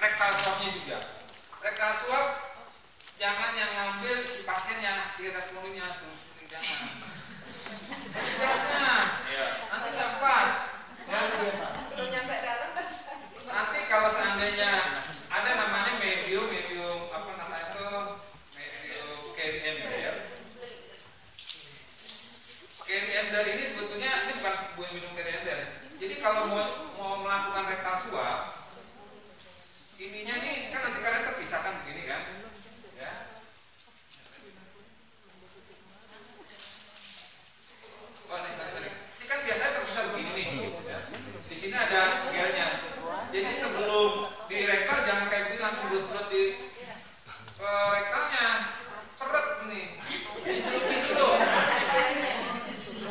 rektal swabnya juga. Rektal swab jangan yang ngambil si pasien yang si respondennya jangan. Iya. Nanti nggak pas. Iya, iya.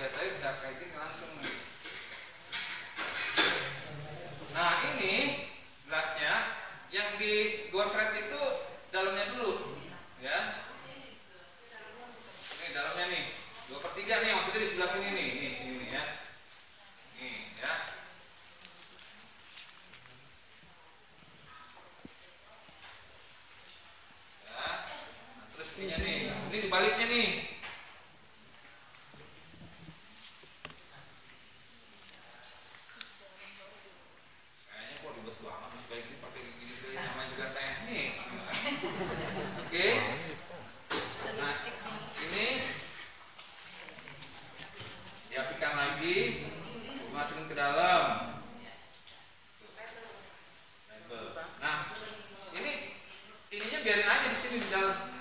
biasanya bisa kaitin langsung nih. Nah ini gelasnya yang di gosret itu dalamnya dulu, ya. Ini dalamnya nih, dua per tiga nih maksudnya di sebelah sini nih. biarin aja di sini di dalam.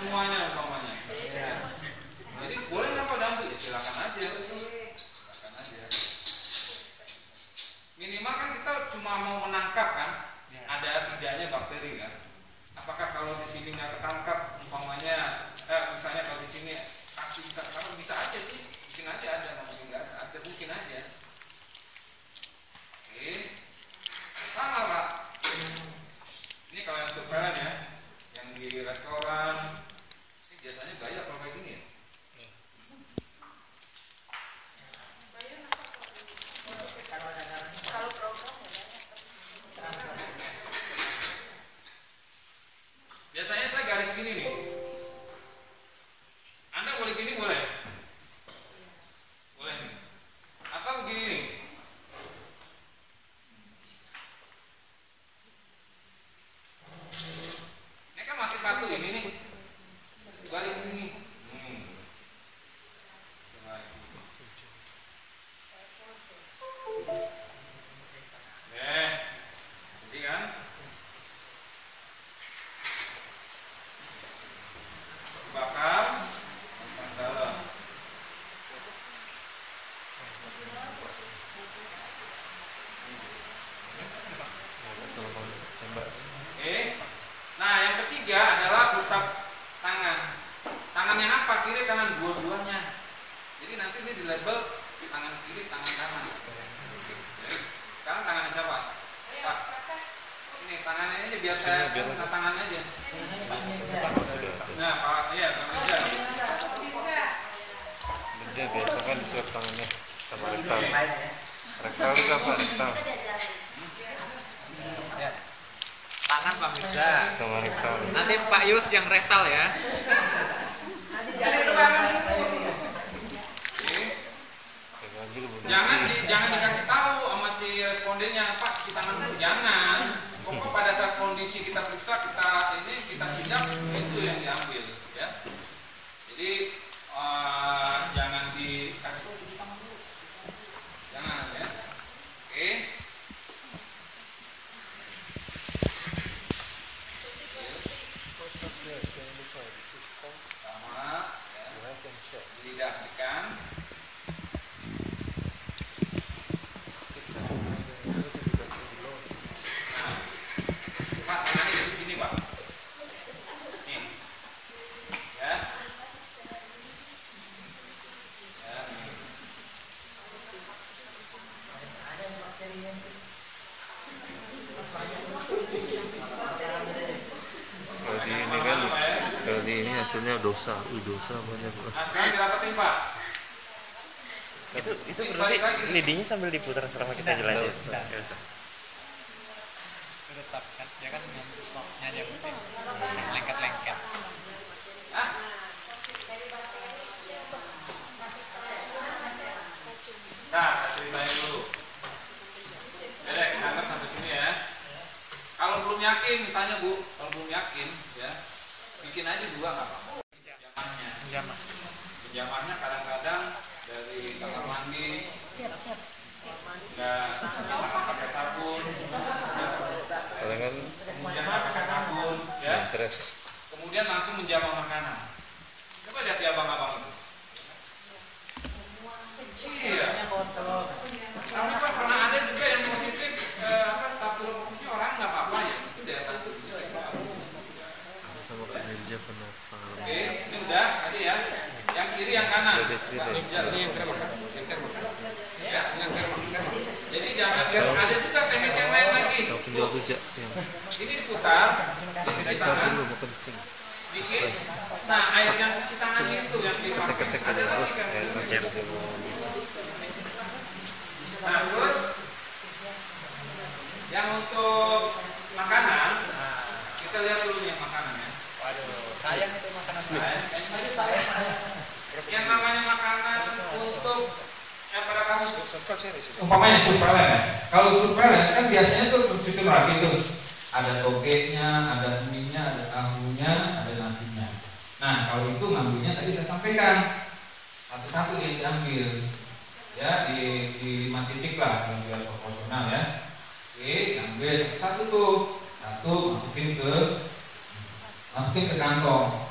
Carolina. Tangannya. Sama rektal. Rektal itu apa? Rektal. Ya. Tangan Pak Mirza. sama rektal. Nanti Pak Yus yang rektal ya. jangan di, jangan dikasih tahu sama si respondennya. Pak di tangan dulu. Jangan. Pokok pada saat kondisi kita periksa kita ini kita sidak itu yang diambil ya. Jadi eh, jangan dikasih tahu di tangan dulu jangan ya oke sama ya didahkan Nah, Pak, tangannya di sini, Pak. Nih. Ya. Ya. sekali di ini kan sekali di ini hasilnya dosa dosa banyak Nah, sekarang dirapetin, Pak. itu itu berarti lidinya sambil diputar sama kita jalan ya Nggak usah. Tetap kan dia kan stopnya aja penting. Lengket-lengket. Hah? Nah, saya ceritain dulu. Ya deh, kita anggap sampai sini ya. Kalau belum yakin, misalnya Bu, kalau belum yakin, ya, bikin aja dua nggak apa-apa. Pinjamannya, kadang-kadang dari kamar mandi, nggak pakai sabun, kan kemudian nggak pakai sabun, ya, mencret kemudian langsung menjamah makanan. Coba lihat ya abang-abang itu. Iya. Tapi kok pernah ada juga yang positif eh, apa staphylococcusnya orang nggak apa-apa ya? Itu daya tahan tubuh mereka. sama Kak Mirza pernah pengalaman Oke, ini udah tadi ya. Yang kiri yang kanan. Sudah? Ini yang terima Yang terima Ya, yang terima Jadi jangan ada juga teknik yang lain lagi. Ini diputar, ini di kita tangan, dikit. Nah, air yang cuci tangan itu yang dipakai. Ada lagi kan? Nah, terus yang untuk makanan, nah, kita lihat dulu yang makanan ya. Waduh, saya. Yang namanya makanan untuk yang pada kasus umpamanya surveillance ya. Kalau surveillance kan biasanya tuh lagi tuh ada togenya, ada mie-nya, ada tahunya, ada nasinya. Nah kalau itu ngambilnya tadi saya sampaikan satu-satu yang diambil ya di di lima titik lah yang biar proporsional ya. Oke, ambil satu tuh satu masukin ke masukin ke kantong.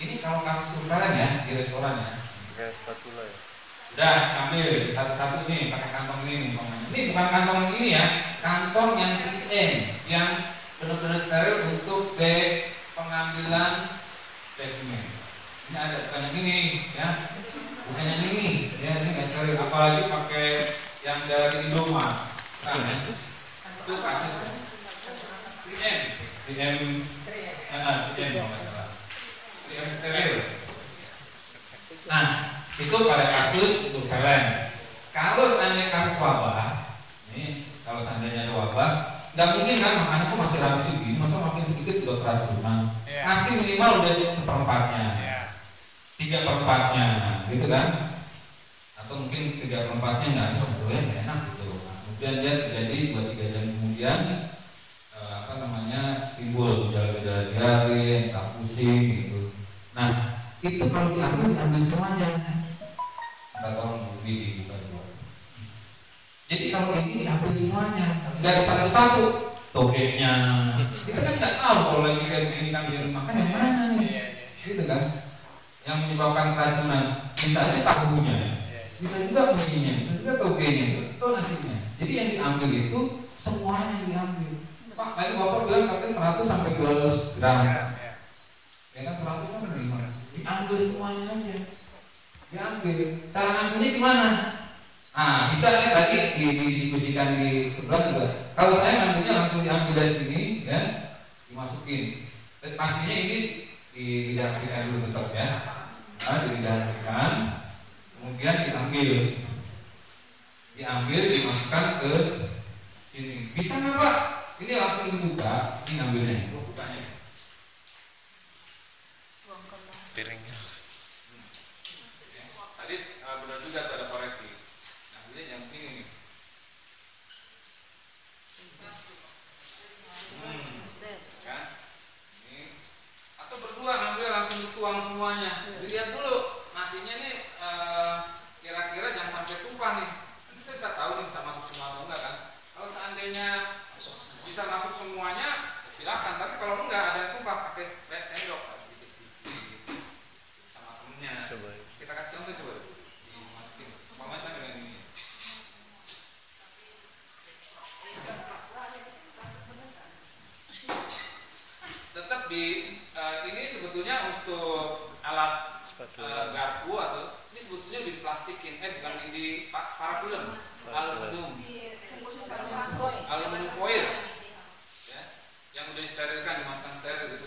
Ini kalau kasus surveillance ya di restoran ya. kayak spatula ya Udah ambil satu-satu nih pakai kantong ini umpamanya. Ini bukan kantong ini ya, kantong yang 3M yang benar-benar steril untuk B pengambilan spesimen. Ini ada bukan yang ini, ya, bukan yang ini, ya ini nggak steril. Apalagi pakai yang dari Indomaret, nah, ya. itu kasus 3M, 3M, ah, 3M kalau nggak salah, 3M steril. Nah, itu pada kasus surveillance. Kalau seandainya kasus wabah, ini kalau seandainya ada wabah, nggak mungkin kan makannya kok masih rapi segini, masa makin sedikit udah keracunan. Iya. Pasti minimal udah seperempatnya, Iya. tiga perempatnya, gitu kan? Atau mungkin tiga perempatnya nggak ada, nggak enak gitu. Nah, kemudian dia terjadi dua tiga jam kemudian eh, apa namanya timbul gejala-gejala diare, tak pusing gitu. Nah itu kalau diambil diambil semuanya. Tolong bukti dibuka dulu. Jadi kalau ini diambil semuanya, nggak ada satu-satu. Togenya, kita kan nggak tahu kalau lagi kayak begini ambil makan yang mana nih, Iya, iya. gitu kan? Yang menyebabkan keracunan, bisa aja tahunya, bisa juga bunyinya, bisa juga togenya, itu nasinya. Jadi yang diambil itu semuanya yang diambil. Pak, tadi bapak bilang katanya 100 sampai 200 gram. Iya. Ya kan 100 kan Diambil semuanya aja. Diambil. Cara ngambilnya gimana? Ah, bisa nih tadi di- didiskusikan di sebelah juga. Kalau saya ngambilnya langsung diambil dari sini, ya, dimasukin. Pastinya ini di dulu tetap ya. Nah, di kemudian diambil, diambil, dimasukkan ke sini. Bisa nggak pak? Ini langsung dibuka, ini ngambilnya. Bukanya. Piringnya. Tadi uh, benar juga tuh ada koreksi. Nah, ini yang ini nih. Hmm, kan? Ini atau berdua ngambil langsung dituang semuanya. Dilihat dulu nasinya nih eh, kira-kira jangan sampai tumpah nih. Kan Kita bisa tahu nih bisa masuk semua atau enggak kan? Kalau seandainya bisa masuk semuanya, ya silakan. Tapi kalau enggak ada yang tumpah pakai kayak sendok sedikit-sedikit sama temennya. coba Kita kasih contoh coba dimasukin. Sama sama dengan ini. Tetap di eh, ini sebetulnya untuk alat sepatu eh, garpu atau ini sebetulnya lebih plastikin, eh bukan di, di pa- parafilm, aluminium, aluminium foil, ya, yang udah disterilkan, dimasukkan steril gitu.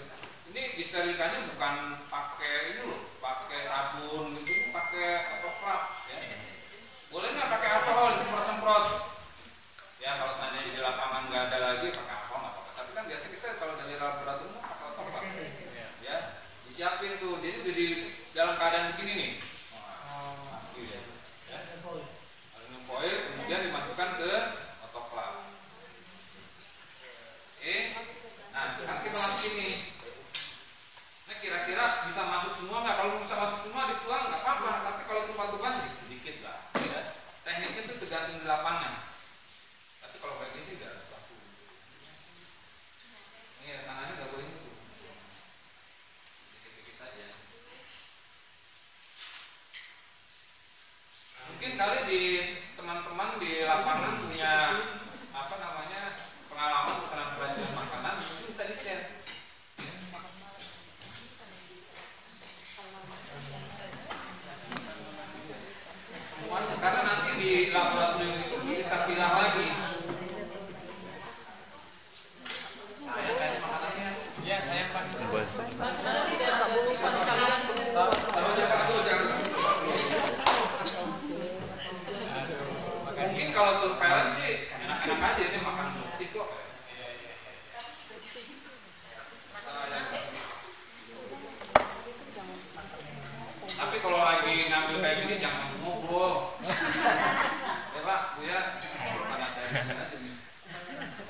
Ini disterilkannya bukan pakai ini loh, pakai sabun gitu, pakai apa plat, ya. Boleh nggak pakai alkohol semprot-semprot? Ya kalau seandainya di lapangan nggak ada lagi pakai alkohol nggak apa-apa. Tapi kan biasa kita kalau dari laboratorium pakai alkohol, ya disiapin tuh. Jadi udah di dalam keadaan begini nih. Wah, gitu ya. Ya. Aluminium foil kemudian dimasukkan ke otoklav. Oke. Nah, sekarang kita masukin nih. Nah, kira-kira bisa masuk semua nggak? Kalau bisa masuk semua dituang nggak apa-apa. Tapi kalau tumpah-tumpahan sedikit-sedikit lah. Ya. Tekniknya itu tergantung di lapangan. Tapi kalau kayak gini sih nggak ada baku. Ini ya, tangannya nggak boleh nyentuh. Dikit-dikit aja. Di teman-teman di lapangan punya apa namanya pengalaman tentang pelajaran makanan mungkin bisa di share. Semuanya karena nanti di laboratorium itu bisa pilah lagi. Saya kayak makanannya. Iya, saya pas. coba Taruh aja Pak, taruh aja. Mungkin kalau surveillance enak-enak aja ini makan musik kok. Tapi kalau lagi ngambil kayak gini jangan ngobrol. Ya Pak, Bu ya.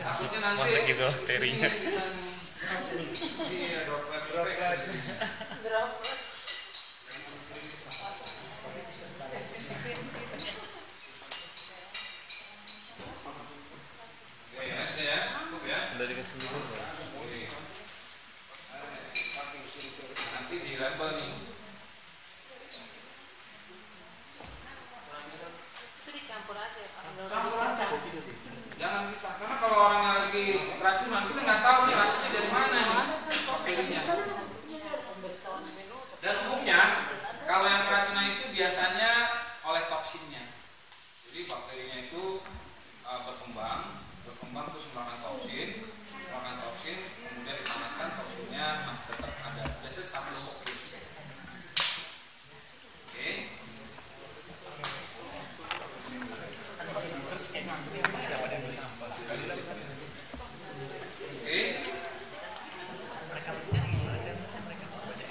Takutnya nanti Masa gitu terinya.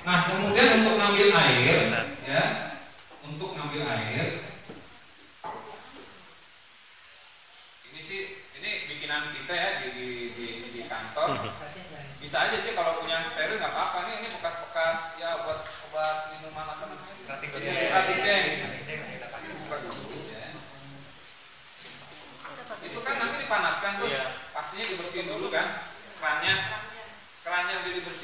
Nah, kemudian untuk ngambil air, ya, untuk ngambil air, ini sih, ini bikinan kita ya di di, di, di kantor. Hmm. Bisa aja sih kalau kan tuh? Iya. Pastinya dibersihin dulu kan kerannya. Kerannya udah dibersihin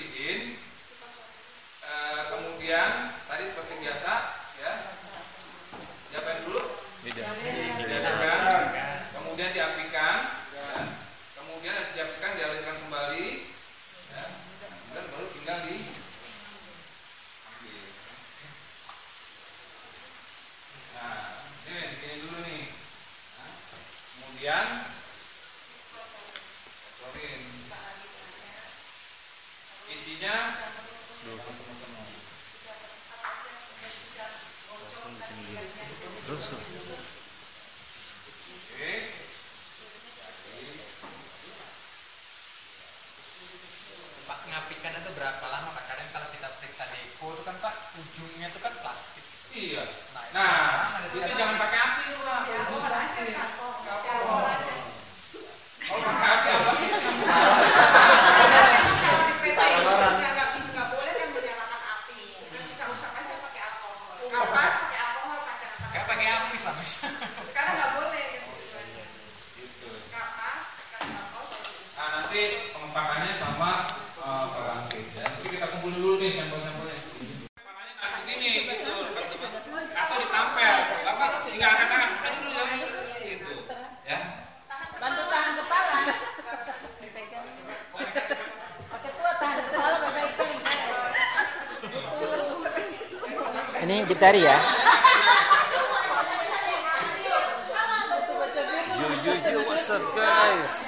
nanti pengempakannya sama uh, barang beda. Jadi kita kumpul dulu nih sampel-sampelnya. Makanya nah gini gitu. Atau ditampel, apa tinggal angkat tangan dulu yang gitu. Ya. Bantu tahan kepala. Ini difteri ya. Yo yo yo, what's up guys?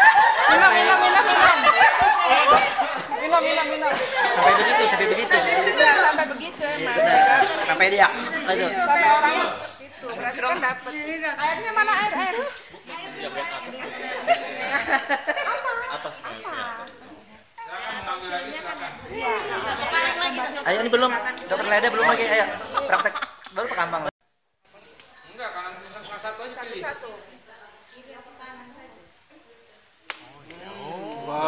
minum minum minum minum. Minum minum minum. Sampai begitu sampai begitu. Sampai begitu emang. Iya, sampai dia. Sampai orang itu berarti kan dapet. Airnya mana air air? Atas. Atas. Ayo ini belum, dokter Leda belum lagi, ayo praktek. Baru pekambang.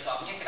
Ярослав, мне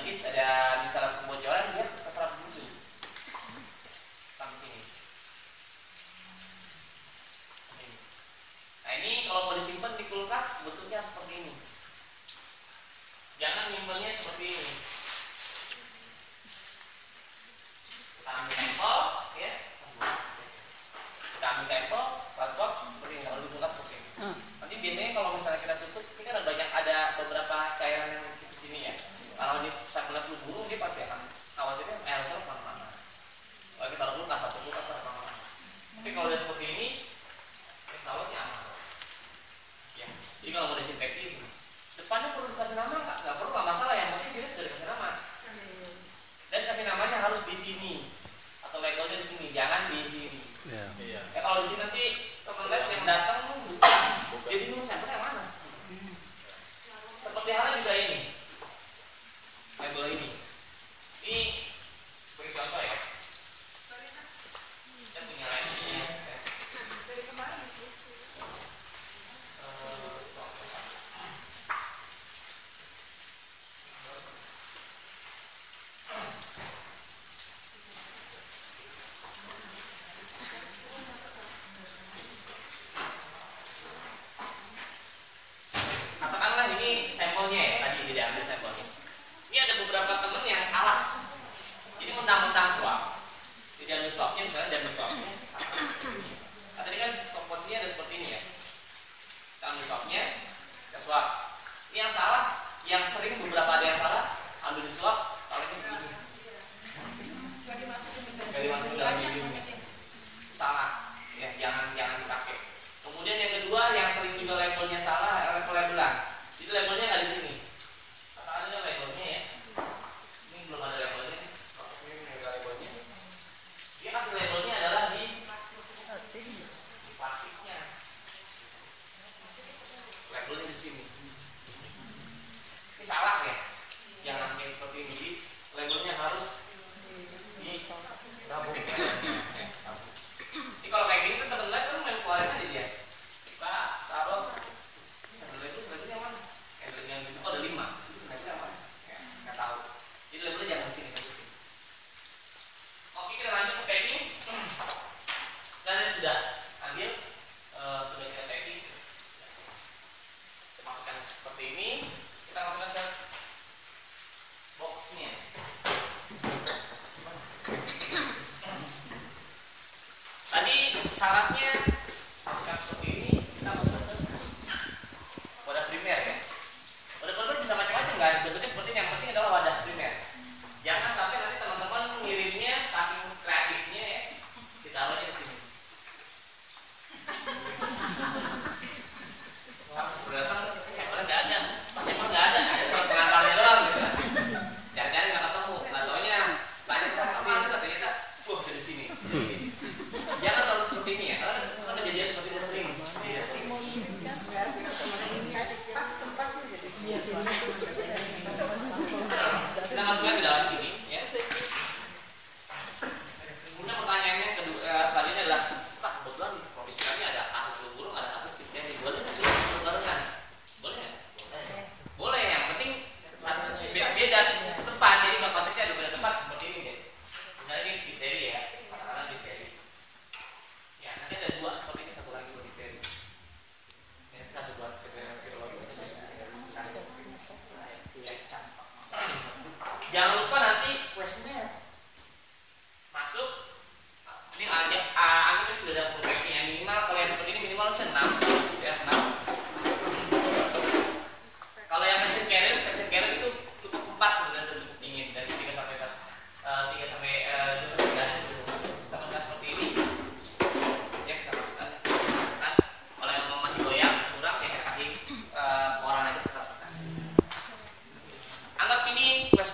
tipis ada misalnya kebocoran dia terserap di sini sampai sini. Ini. nah ini kalau mau disimpan di kulkas bentuknya seperti ini. Jangan nyimpannya seperti ini. anaknya perlu dikasih nama nggak? Nggak perlu lah masalah yang penting sini sudah dikasih nama. Dan kasih namanya harus di sini atau legalnya di sini, jangan di sini. Yeah. Ya, kalau di sini nanti teman-teman yang datang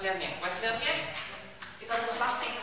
Westernnya. Westernnya kita buat plastik.